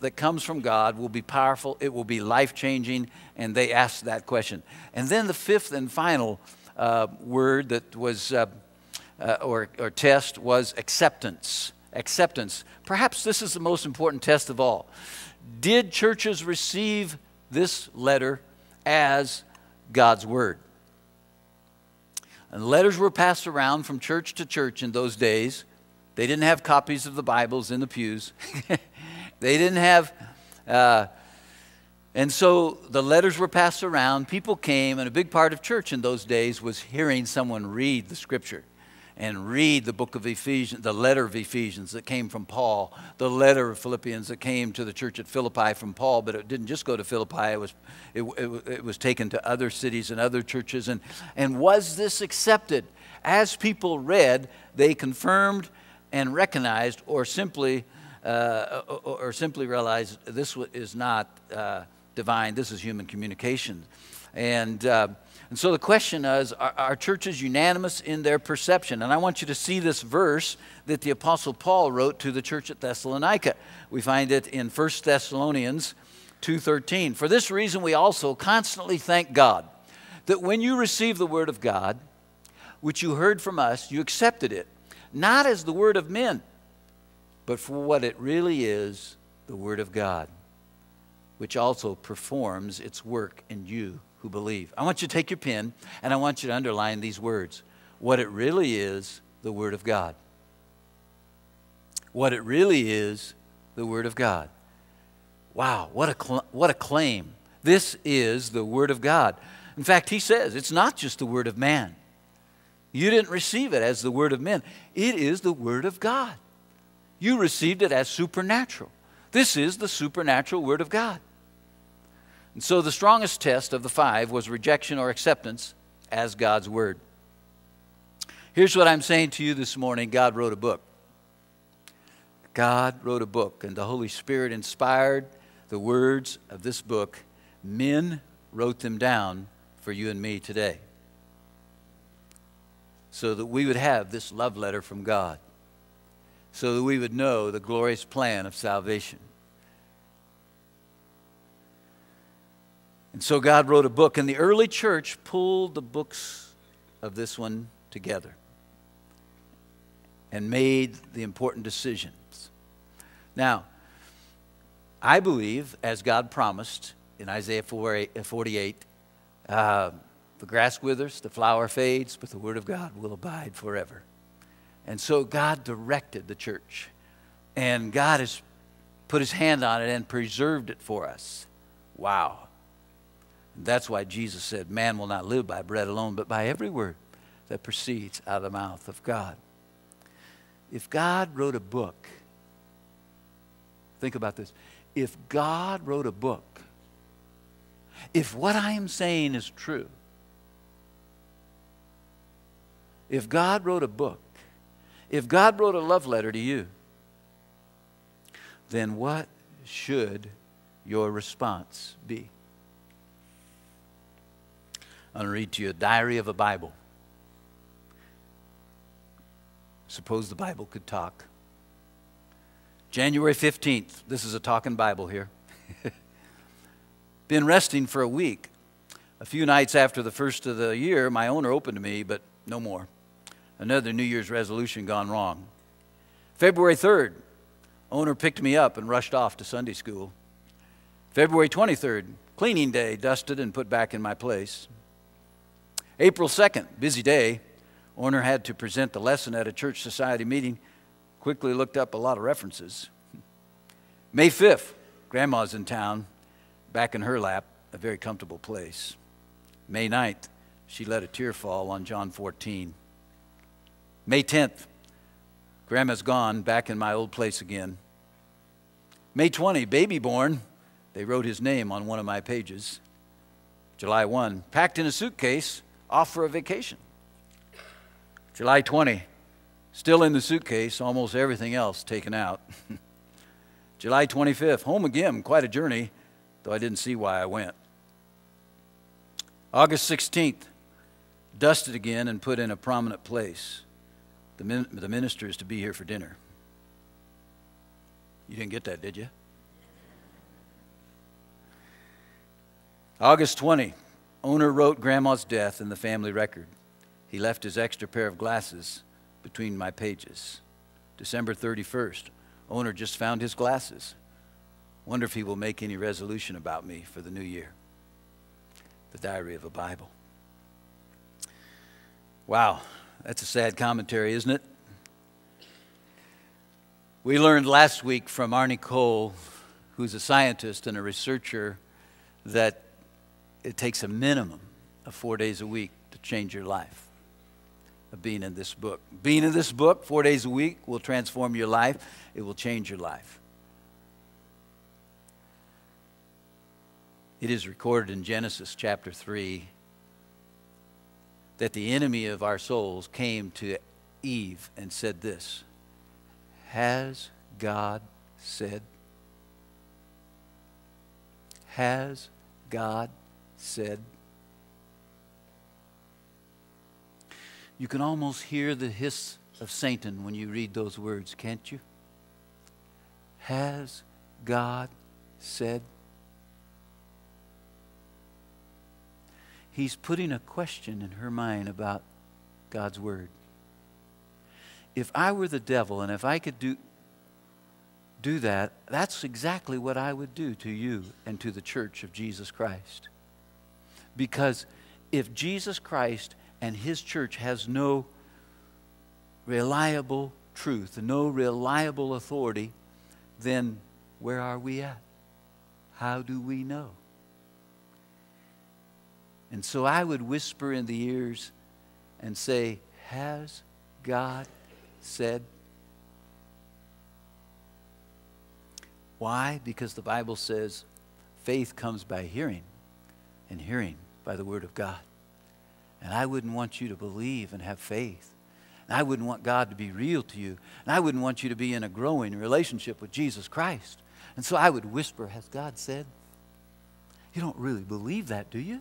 that comes from God will be powerful, it will be life changing, and they asked that question. And then the fifth and final uh, word that was, uh, uh, or, or test, was acceptance. Acceptance. Perhaps this is the most important test of all. Did churches receive this letter as God's word? And letters were passed around from church to church in those days. They didn't have copies of the Bibles in the pews. they didn't have, uh, and so the letters were passed around. People came, and a big part of church in those days was hearing someone read the scripture and read the book of Ephesians, the letter of Ephesians that came from Paul, the letter of Philippians that came to the church at Philippi from Paul, but it didn't just go to Philippi, it was, it, it, it was taken to other cities and other churches. And, and was this accepted? As people read, they confirmed and recognized or simply, uh, or, or, simply realize this is not uh, divine, this is human communication. And uh, and so the question is are, are churches unanimous in their perception? And I want you to see this verse that the Apostle Paul wrote to the church at Thessalonica. We find it in 1 Thessalonians 2:13. For this reason we also constantly thank God that when you received the word of God, which you heard from us, you accepted it, not as the word of men, but for what it really is, the word of God, which also performs its work in you who believe. I want you to take your pen and I want you to underline these words. What it really is, the Word of God. What it really is, the Word of God. Wow, what a, what a claim. This is the Word of God. In fact, he says it's not just the Word of man. You didn't receive it as the Word of men, it is the Word of God. You received it as supernatural. This is the supernatural Word of God. And so the strongest test of the five was rejection or acceptance as God's Word. Here's what I'm saying to you this morning God wrote a book. God wrote a book, and the Holy Spirit inspired the words of this book. Men wrote them down for you and me today so that we would have this love letter from God, so that we would know the glorious plan of salvation. And so God wrote a book, and the early church pulled the books of this one together and made the important decisions. Now, I believe, as God promised in Isaiah 48, uh, the grass withers, the flower fades, but the word of God will abide forever. And so God directed the church, and God has put his hand on it and preserved it for us. Wow. That's why Jesus said, Man will not live by bread alone, but by every word that proceeds out of the mouth of God. If God wrote a book, think about this. If God wrote a book, if what I am saying is true, if God wrote a book, if God wrote a love letter to you, then what should your response be? I'm going to read to you a diary of a Bible. Suppose the Bible could talk. January 15th. This is a talking Bible here. Been resting for a week. A few nights after the first of the year, my owner opened to me, but no more. Another New Year's resolution gone wrong. February 3rd, owner picked me up and rushed off to Sunday school. February 23rd, cleaning day, dusted and put back in my place. April 2nd, busy day. Owner had to present the lesson at a church society meeting. Quickly looked up a lot of references. May 5th, Grandma's in town, back in her lap, a very comfortable place. May 9th, she let a tear fall on John 14. May 10th, Grandma's gone, back in my old place again. May 20, baby born. They wrote his name on one of my pages. July 1, packed in a suitcase, off for a vacation. July 20, still in the suitcase, almost everything else taken out. July 25th, home again, quite a journey, though I didn't see why I went. August 16th, dusted again and put in a prominent place the, min- the minister is to be here for dinner. You didn't get that, did you? August 20, owner wrote grandma's death in the family record. He left his extra pair of glasses between my pages. December 31st, owner just found his glasses. Wonder if he will make any resolution about me for the new year. The diary of a Bible. Wow that's a sad commentary, isn't it? We learned last week from Arnie Cole, who's a scientist and a researcher, that it takes a minimum of four days a week to change your life of being in this book. Being in this book four days a week will transform your life, it will change your life. It is recorded in Genesis chapter 3 that the enemy of our souls came to Eve and said this Has God said? Has God said? You can almost hear the hiss of Satan when you read those words, can't you? Has God said? He's putting a question in her mind about God's Word. If I were the devil and if I could do, do that, that's exactly what I would do to you and to the church of Jesus Christ. Because if Jesus Christ and his church has no reliable truth, no reliable authority, then where are we at? How do we know? And so I would whisper in the ears and say, Has God said? Why? Because the Bible says faith comes by hearing, and hearing by the Word of God. And I wouldn't want you to believe and have faith. And I wouldn't want God to be real to you. And I wouldn't want you to be in a growing relationship with Jesus Christ. And so I would whisper, Has God said? You don't really believe that, do you?